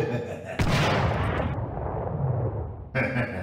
It's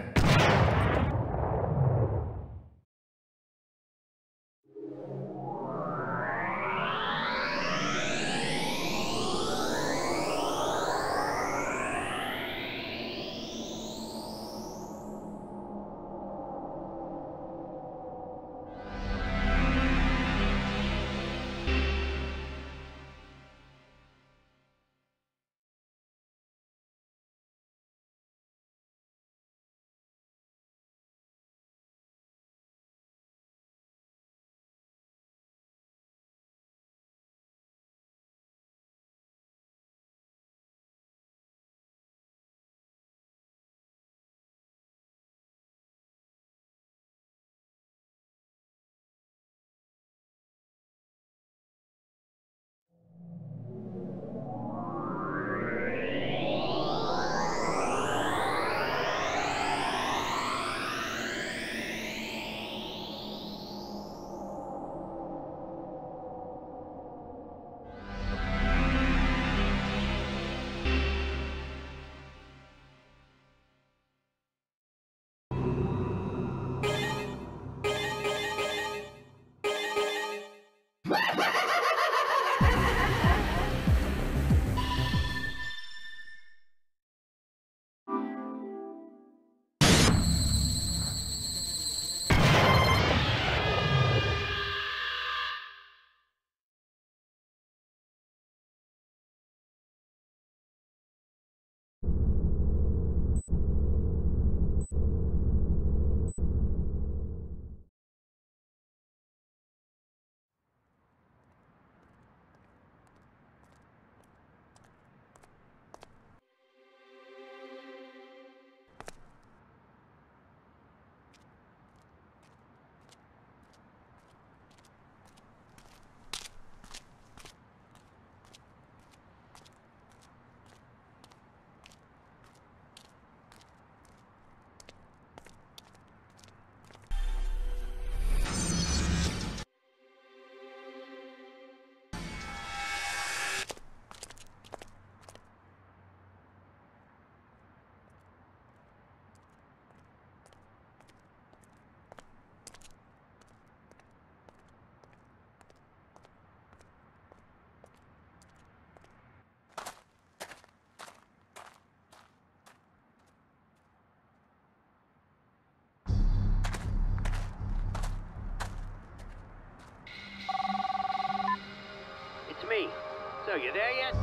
So, you there yet?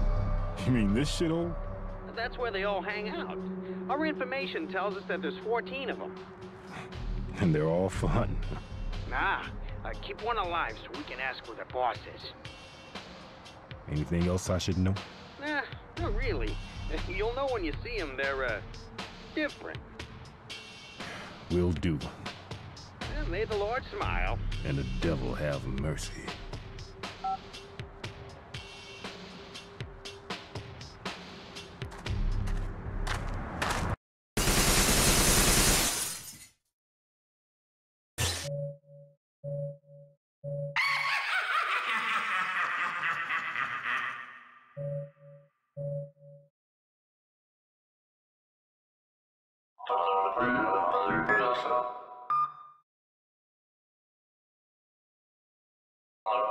You mean this shithole? That's where they all hang out. Our information tells us that there's 14 of them. And they're all fun. Nah, uh, keep one alive so we can ask where the boss is. Anything else I should know? Nah, not really. You'll know when you see them, they're, uh, different. Will do. Eh, May the Lord smile. And the devil have mercy.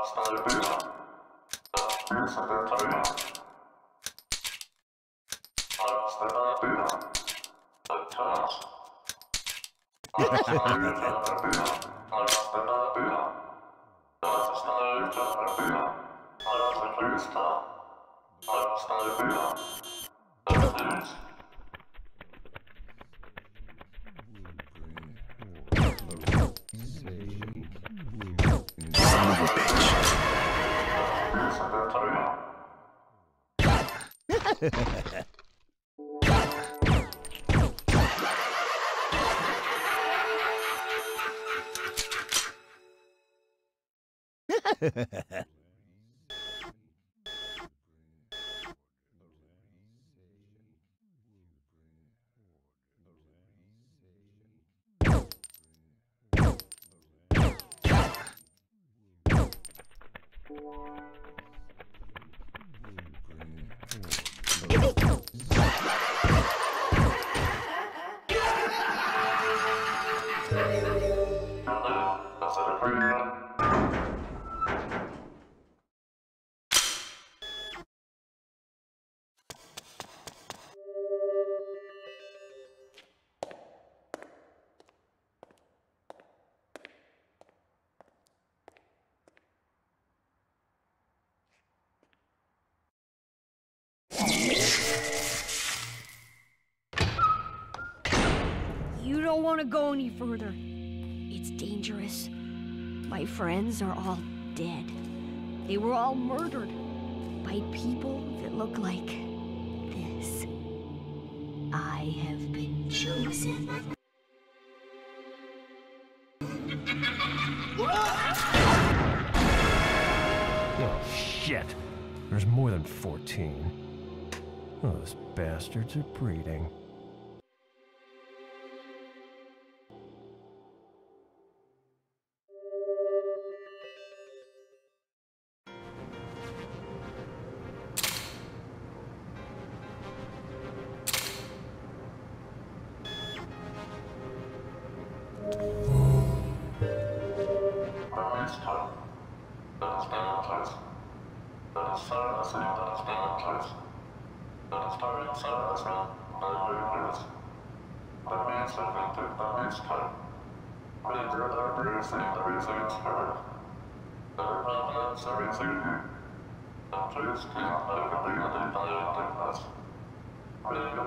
Passa, Ha ha ha ha. Want to go any further. It's dangerous. My friends are all dead. They were all murdered by people that look like this. I have been chosen. Oh, shit. There's more than 14. Those bastards are breeding.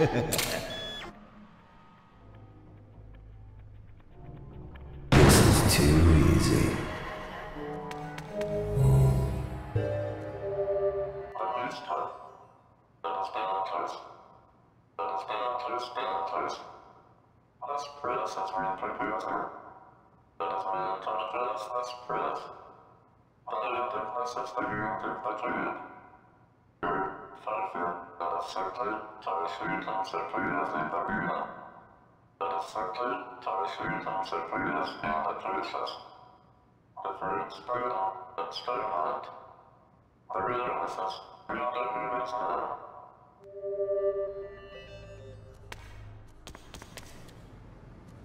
easy.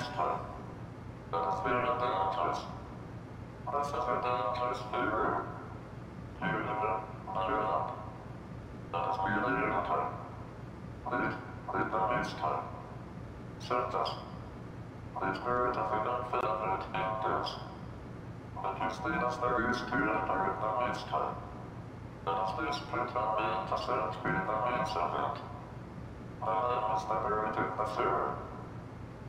Mr. That's very dangerous. This is a dangerous area. You never measure up. That's really your time. Lead, lead the next time. Set us. Lead very difficult favorite in this. But you stayed us there used to enter in the next time. Let us please put on me to set be the main servant. My name is the very the theory.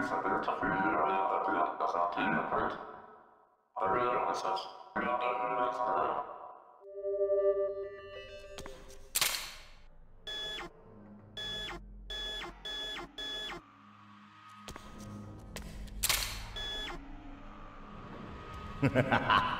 Elisabeth fyller detta glatta satirpunkt. Rörelsens grundmästare. Ha ha ha!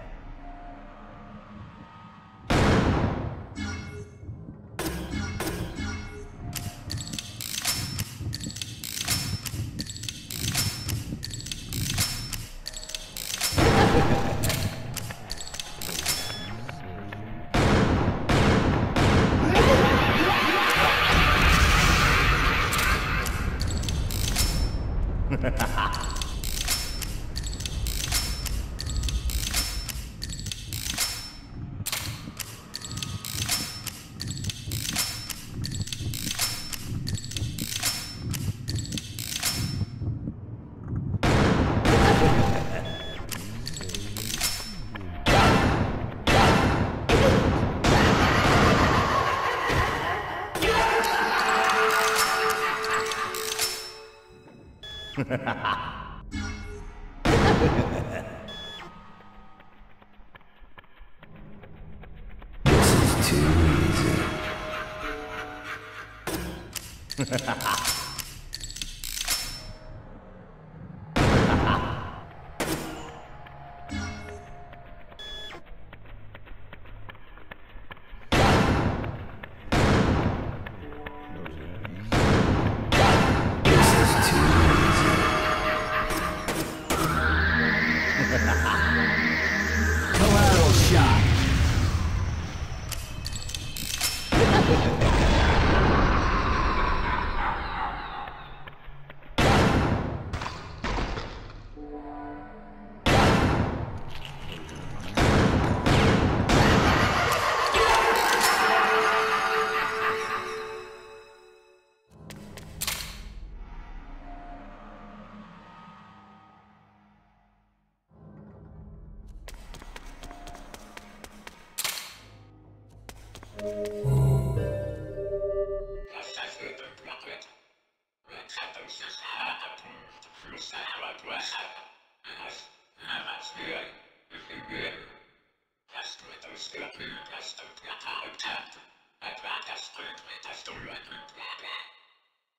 das Gefühl, dass du geträumt hast. Etwa das Rücken, das du erkühlt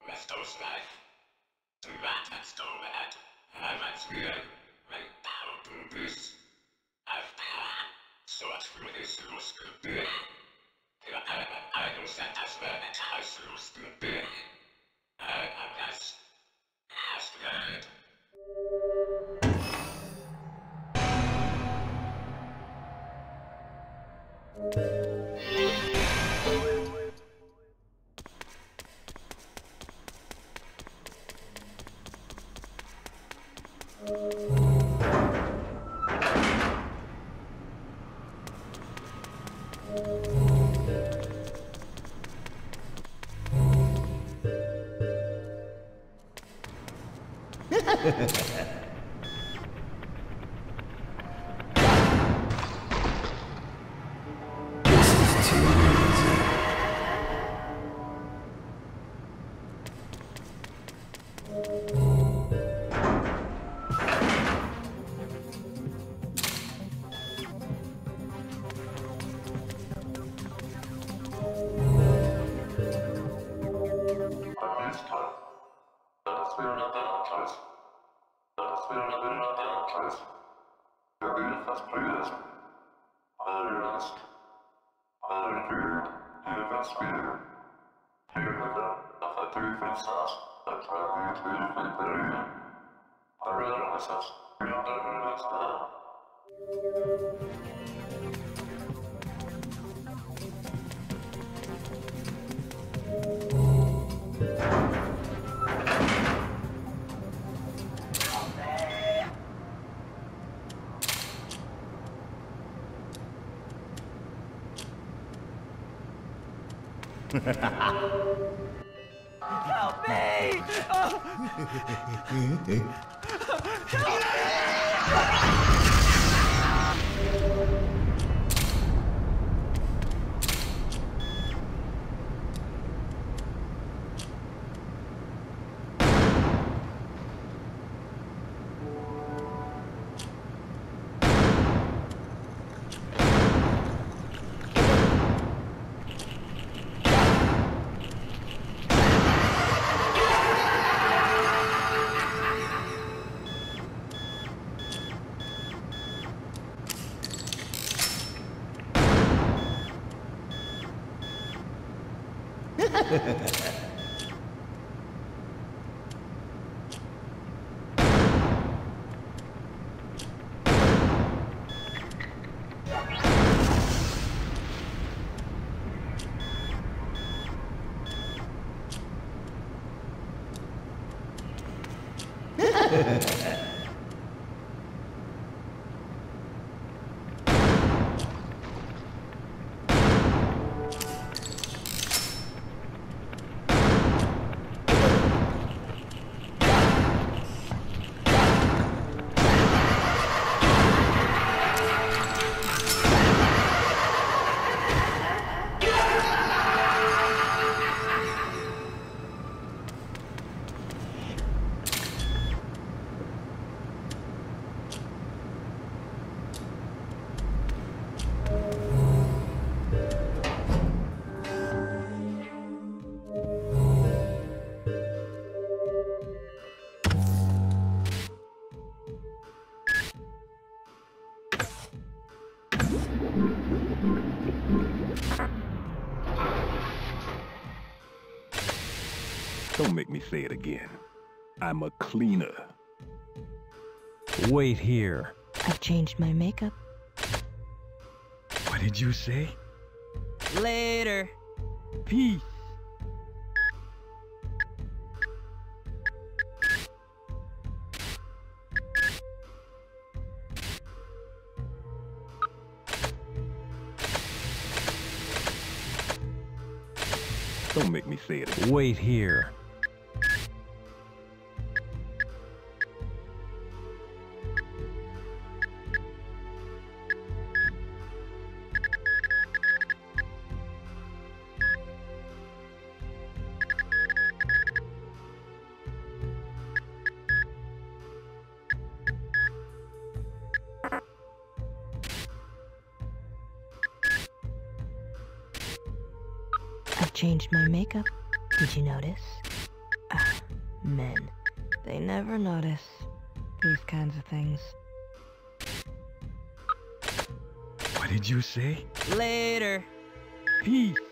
Was du weißt. Du wartest, du wirst. Heimat für, wenn du du bist. Auf Dauer, so als frühes Lustgebühr. Für eure Augen sind das Wörter als Lustgebühr. Euer Rest. Hast gehört? Help me! Oh, Don't ハハハハ。Say it again. I'm a cleaner. Wait here. I've changed my makeup. What did you say? later. Peace. Don't make me say it again. Wait here. Changed my makeup. Did you notice? Ah, men. They never notice these kinds of things. What did you say? Later. Peace.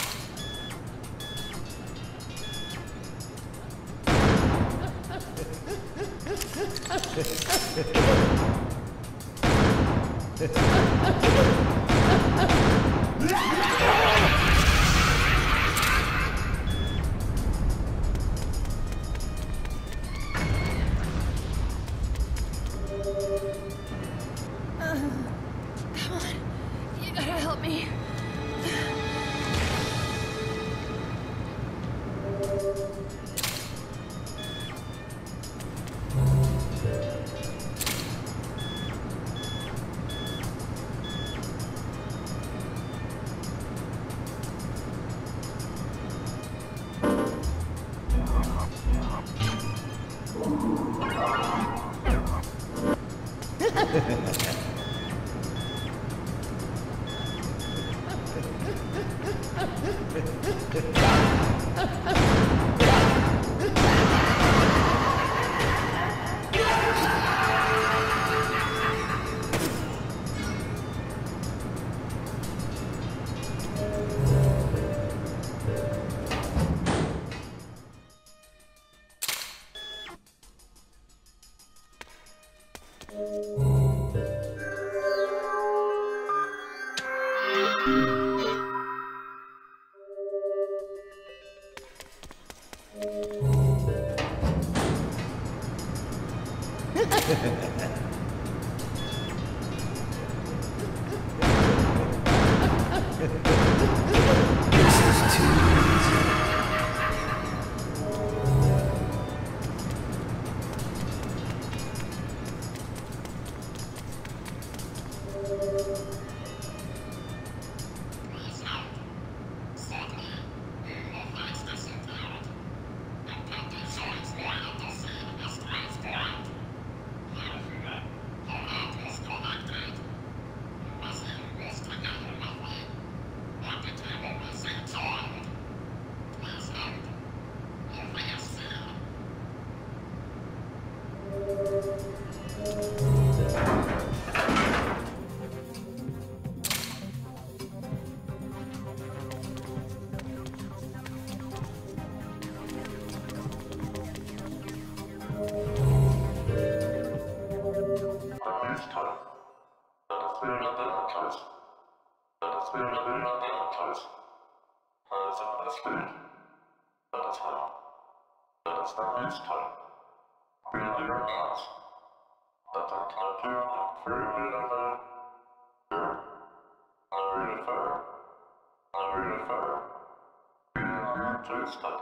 listed.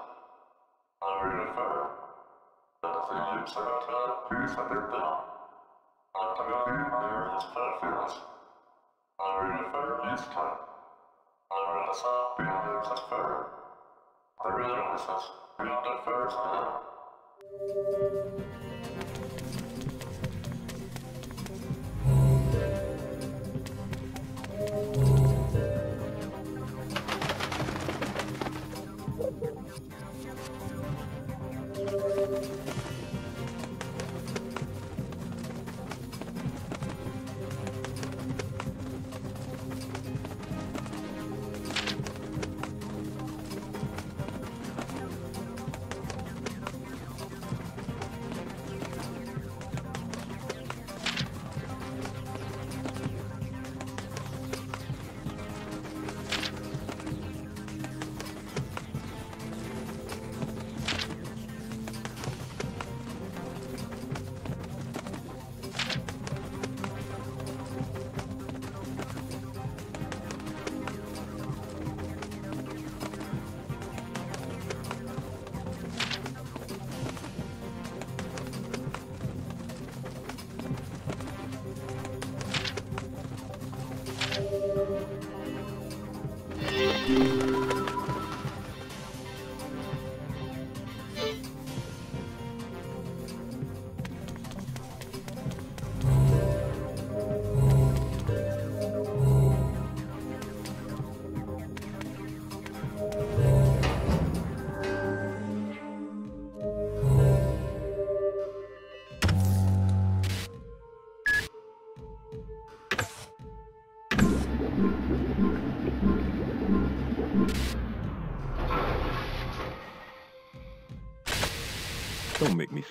Area 5. As a user, please enter the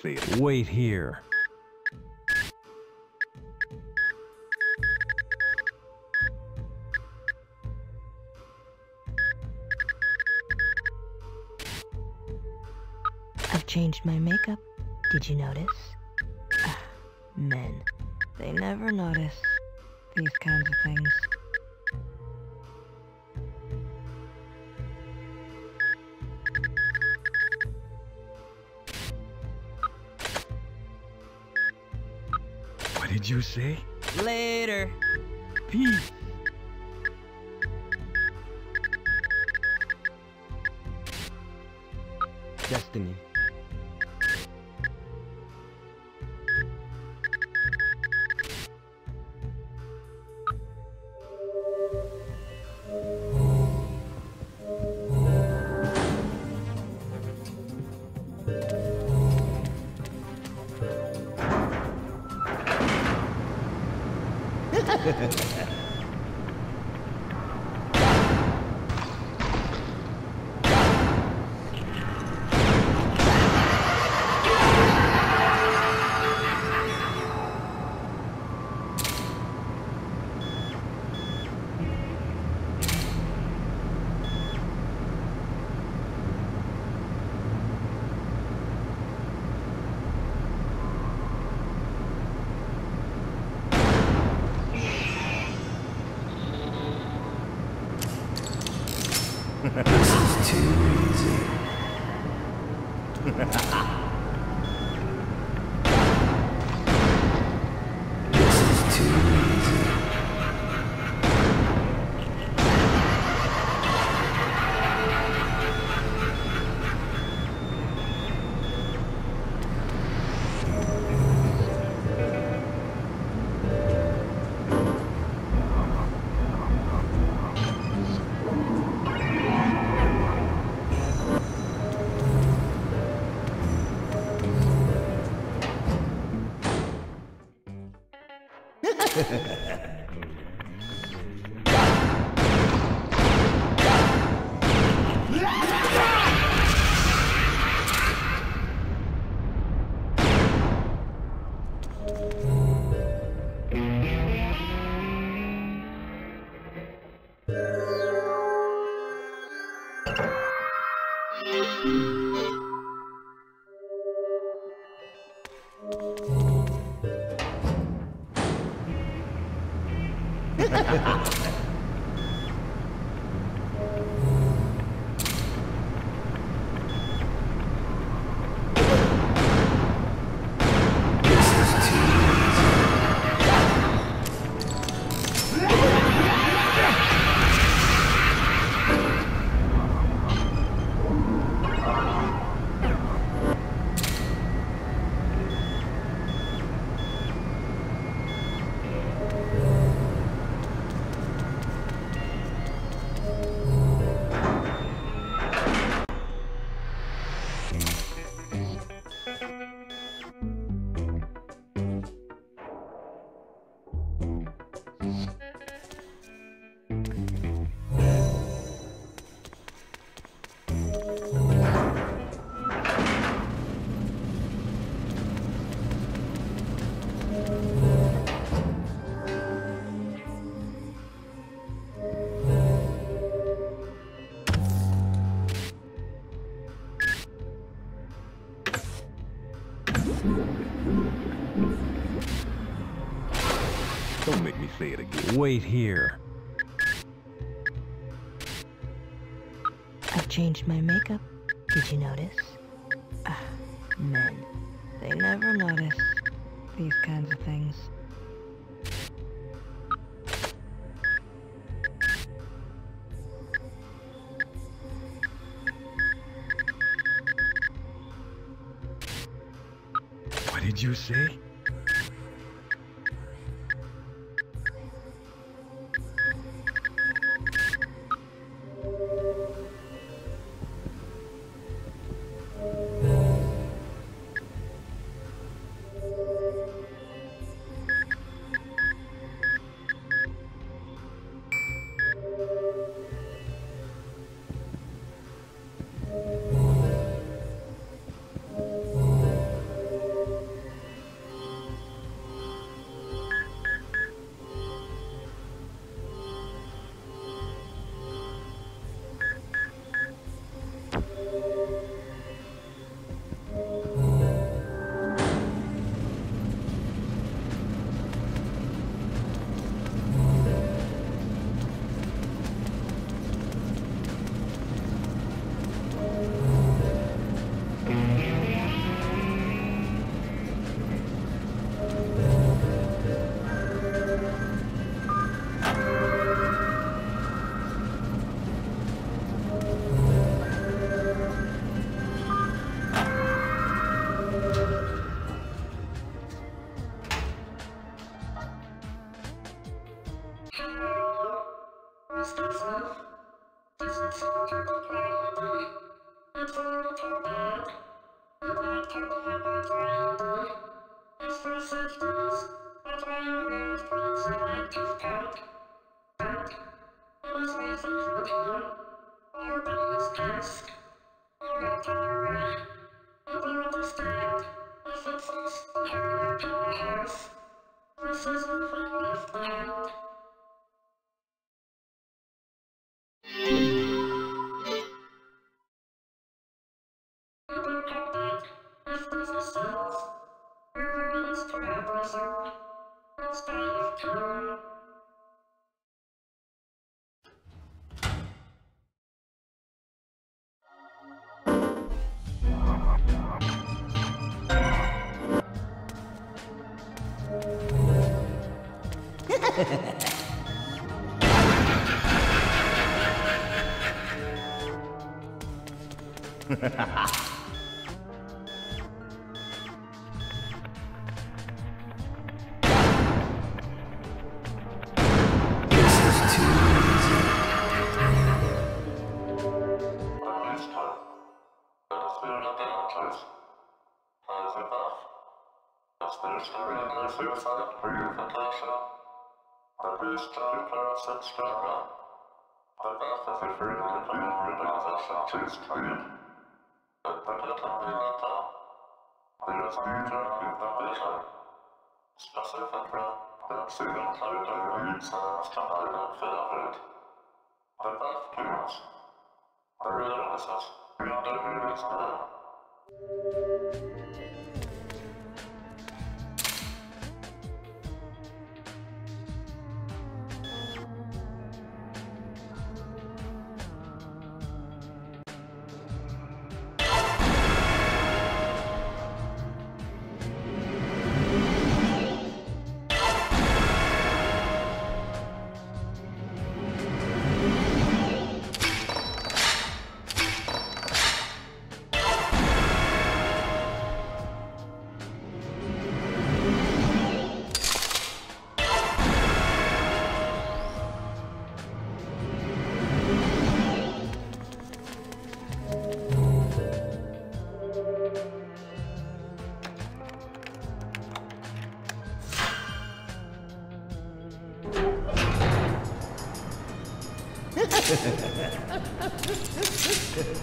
Don't make me say it. Wait here. I've changed my makeup. Did you notice? Ah, men. They never notice these kinds of things. You say? Later. Peace. Destiny. This Wait here. I've changed my makeup. Did you notice? Ah, men. They never notice these kinds of things. What did you say?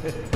Yeah.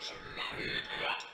Schleimbrett.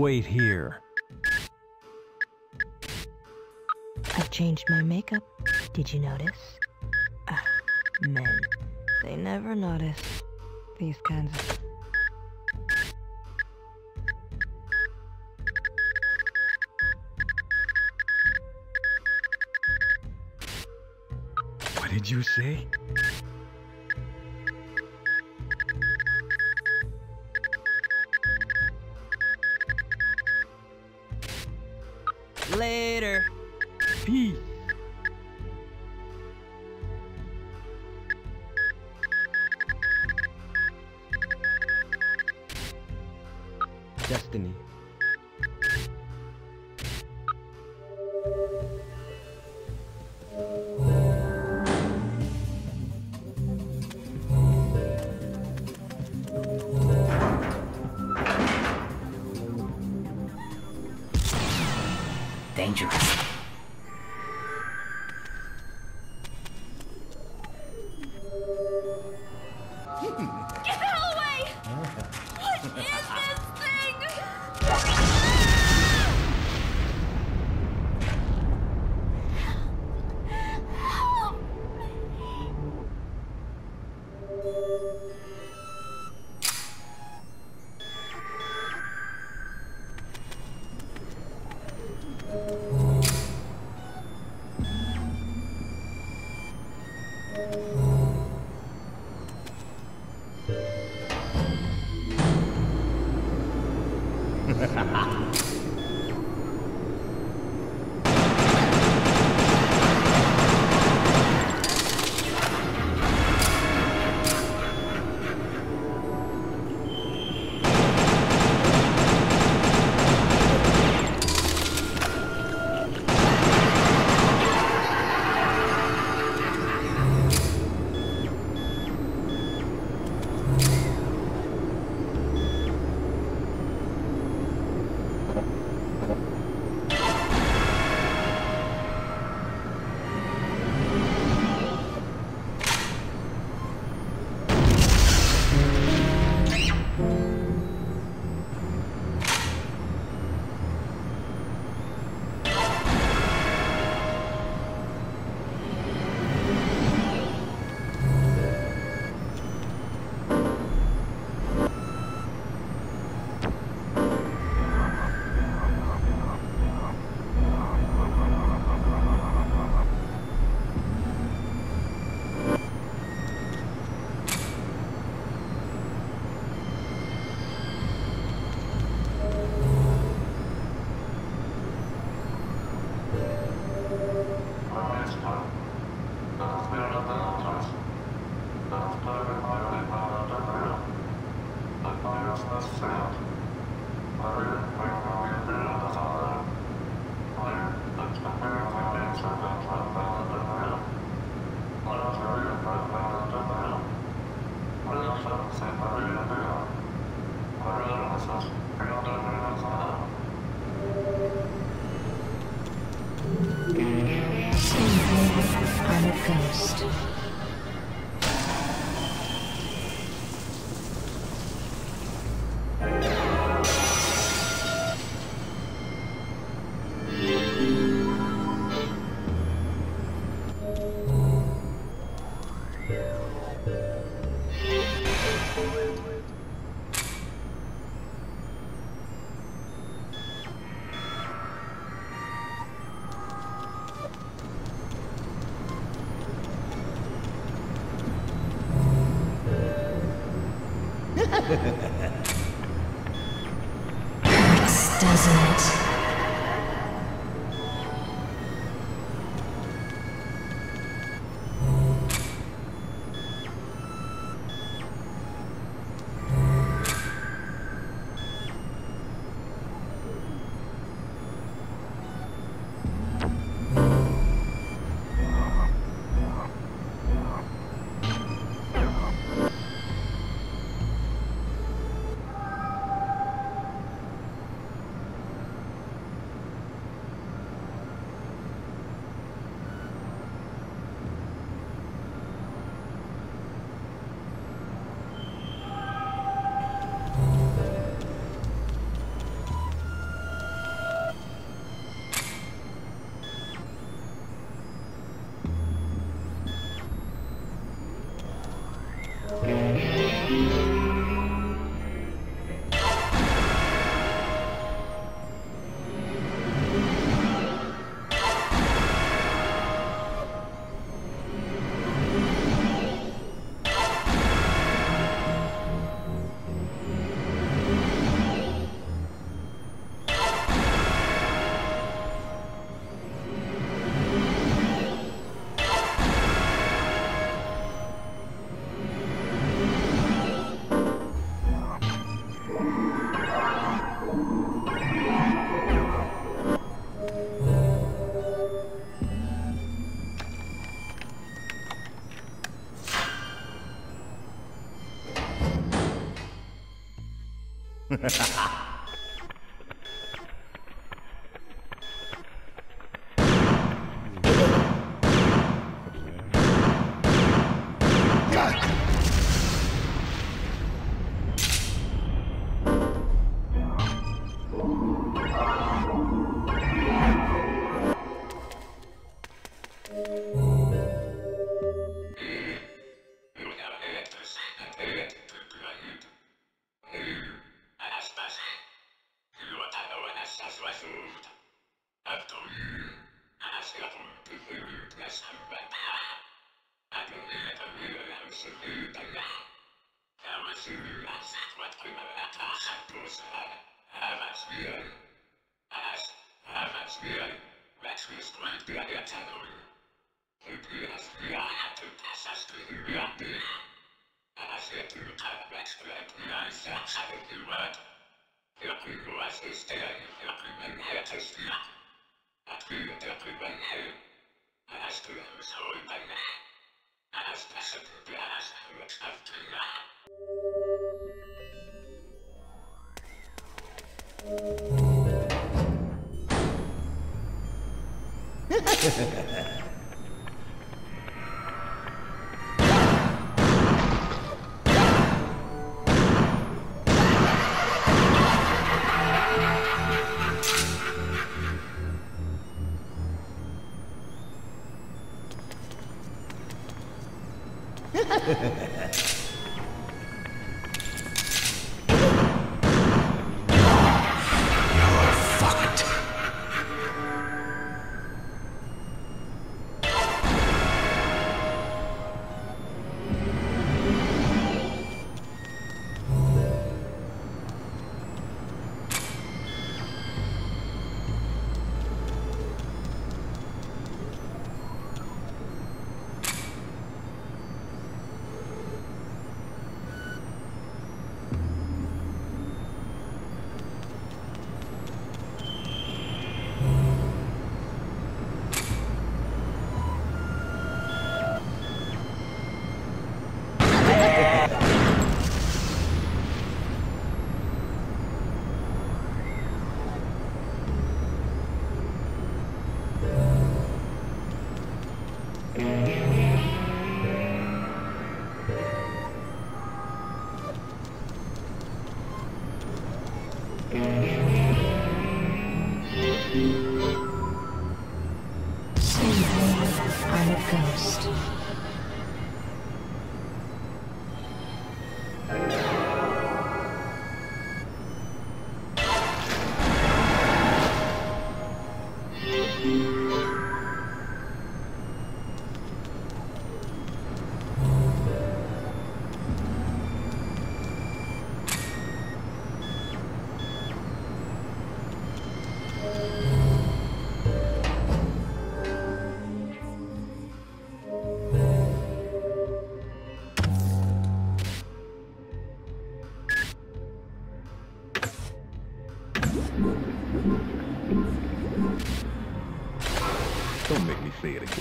Wait here. I've changed my makeup. Did you notice? Ah, men. They never notice these kinds of. What did you say?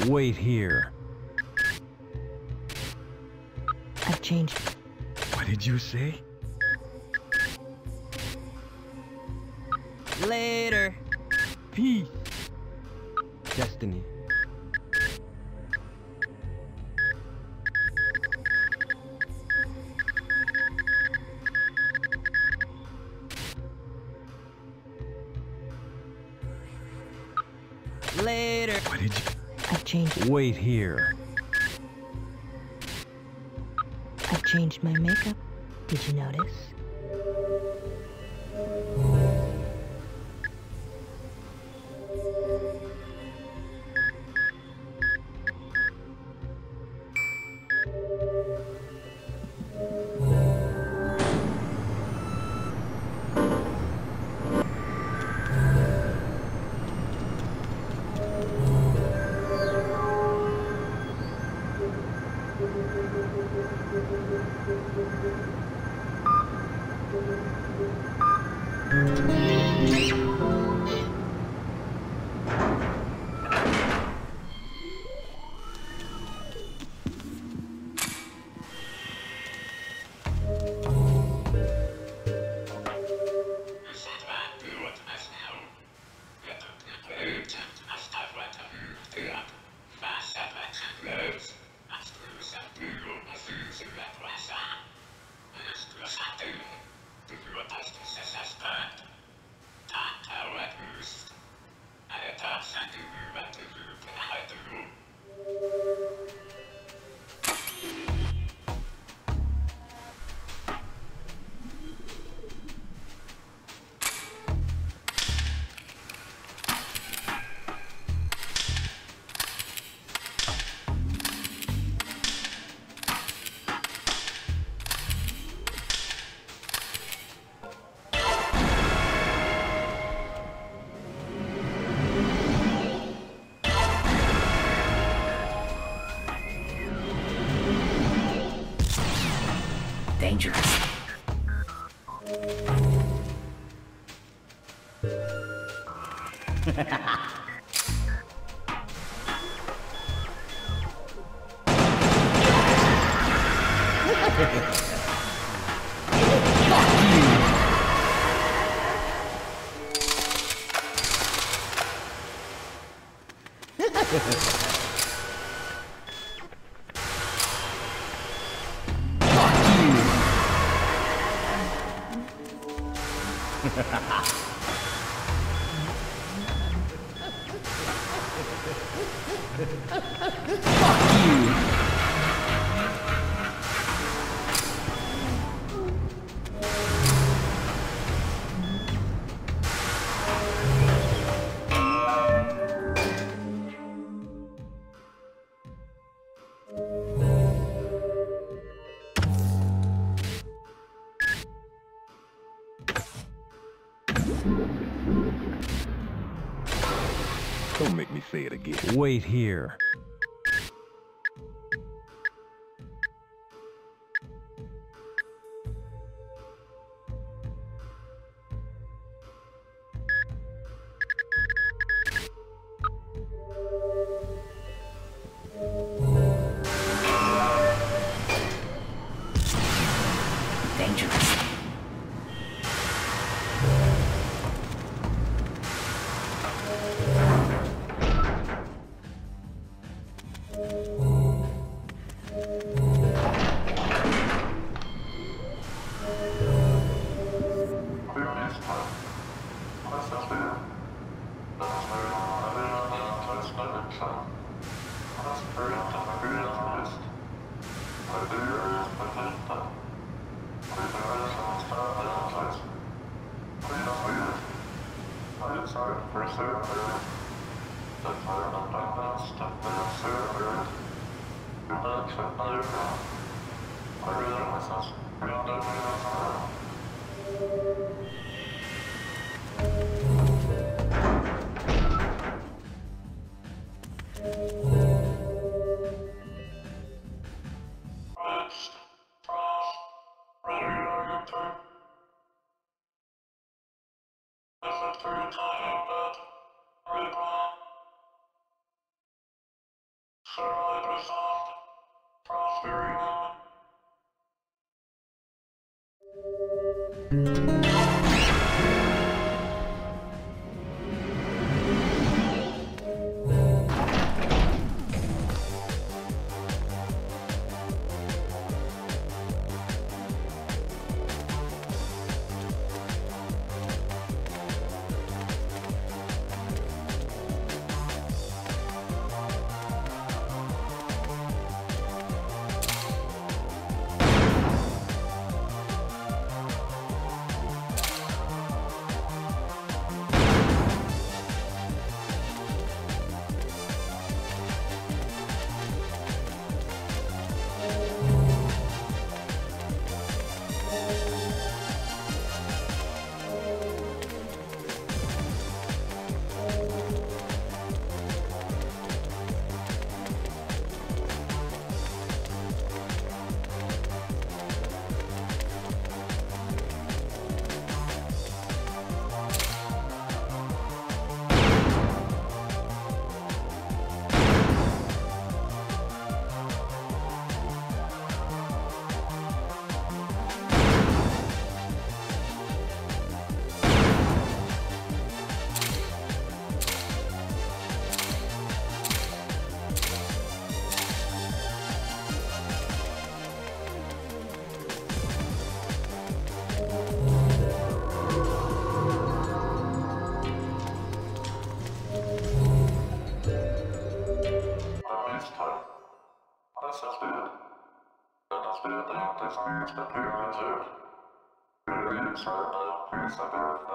Wait here. I've changed. What did you say? Wait here. I've changed my makeup. Did you notice? Dangerous. Make me say it again. Wait here.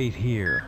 Wait here.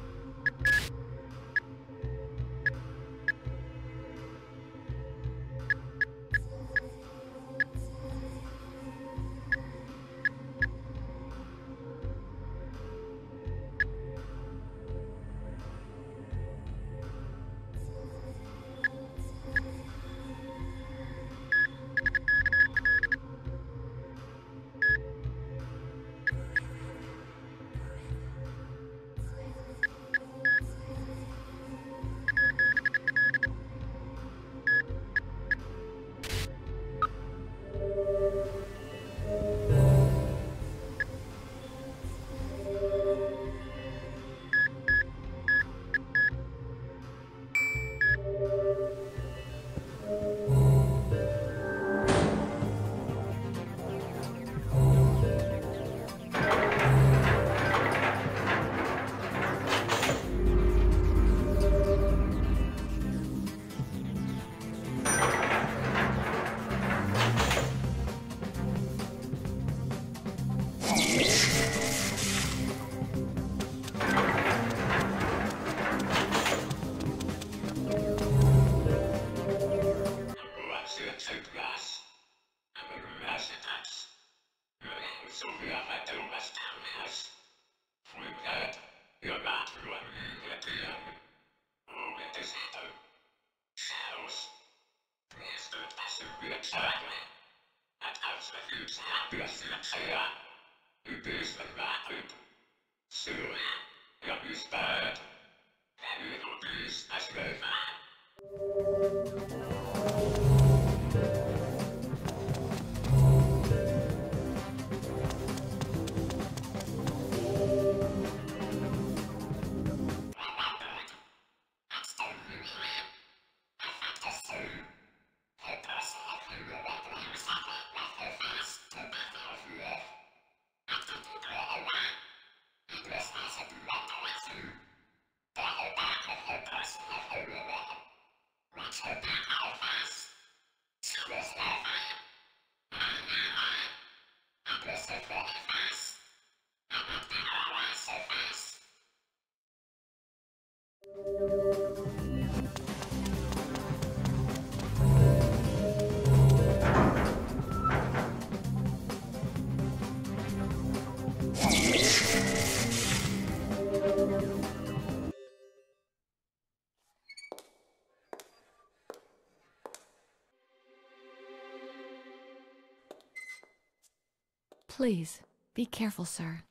Please, be careful, sir.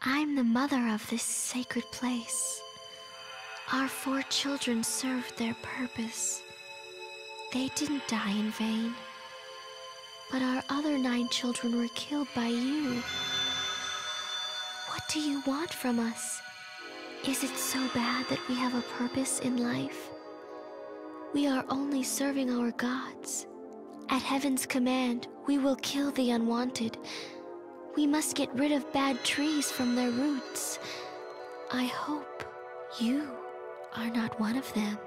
I'm the mother of this sacred place. Our four children served their purpose. They didn't die in vain. But our other nine children were killed by you. What do you want from us? Is it so bad that we have a purpose in life? We are only serving our gods. At heaven's command, we will kill the unwanted. We must get rid of bad trees from their roots. I hope you are not one of them.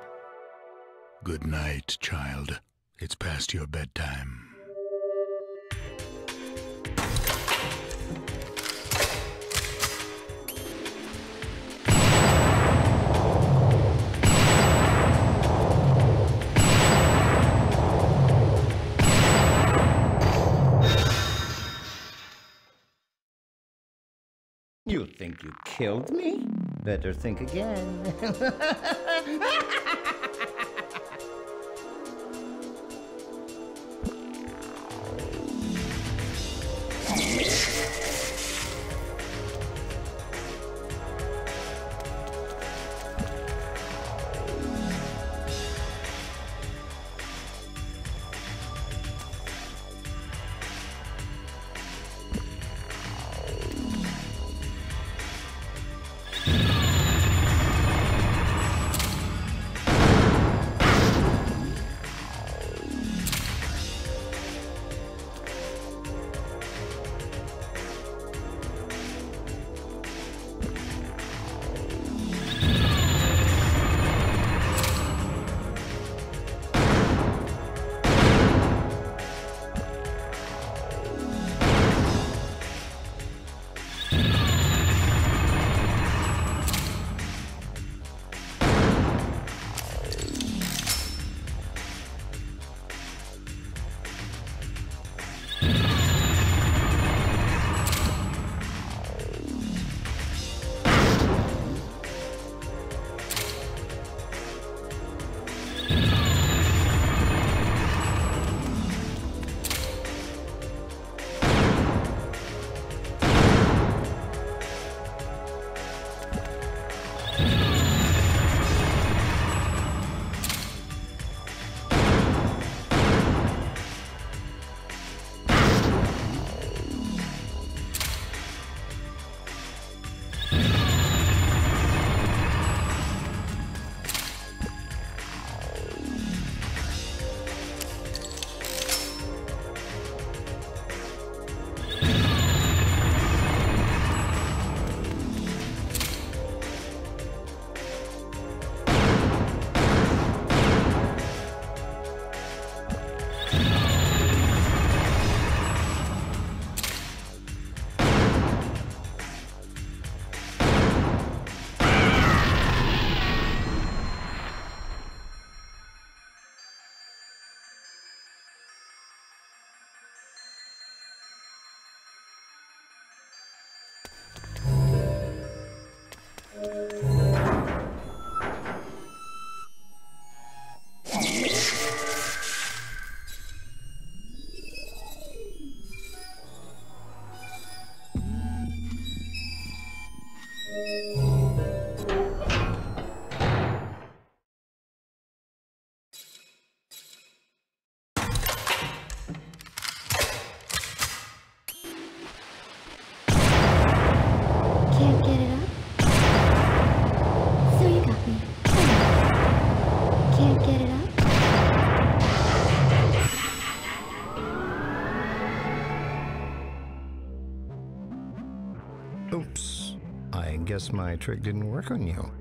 Good night, child. It's past your bedtime. You think you killed me? Better think again. guess my trick didn't work on you.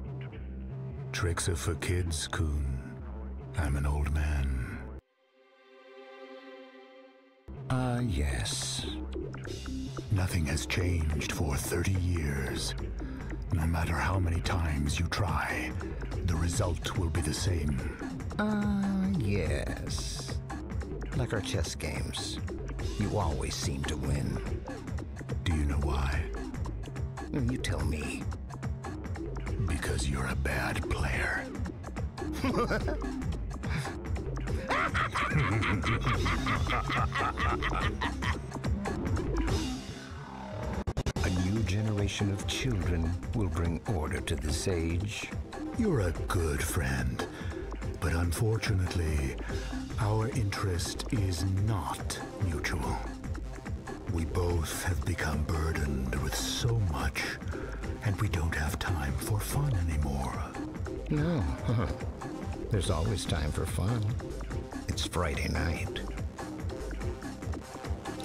Tricks are for kids, Kun. I'm an old man. Ah, yes. Nothing has changed for 30 years. No matter how many times you try, the result will be the same. Ah, yes. Like our chess games. You always seem to win. Do you know why? You tell me. Because you're a bad player. A new generation of children will bring order to this age. You're a good friend, but unfortunately, our interest is not mutual. We both have become burdened with so much, and we don't have time for fun anymore. No. There's always time for fun. It's Friday night.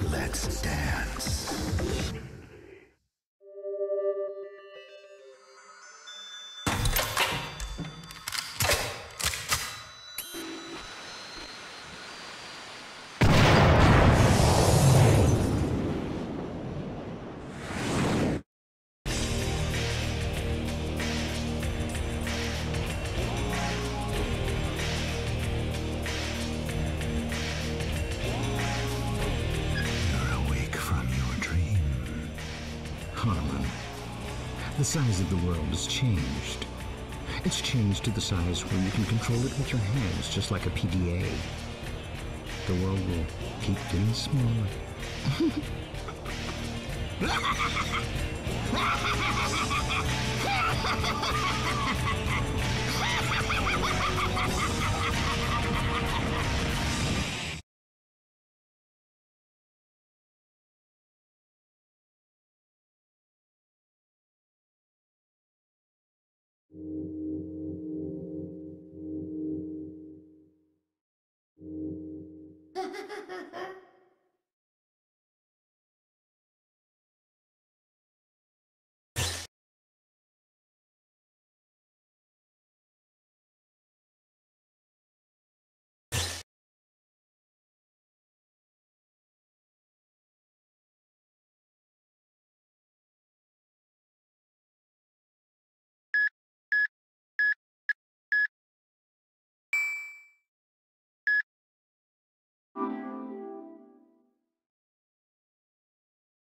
Let's dance. Size of the world has changed. It's changed to the size where you can control it with your hands, just like a PDA. The world will keep getting smaller.